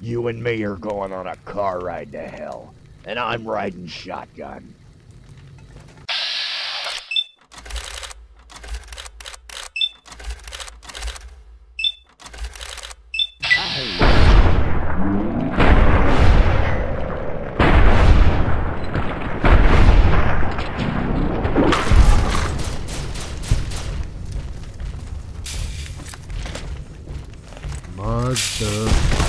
You and me are going on a car ride to hell, and I'm riding shotgun. Mother.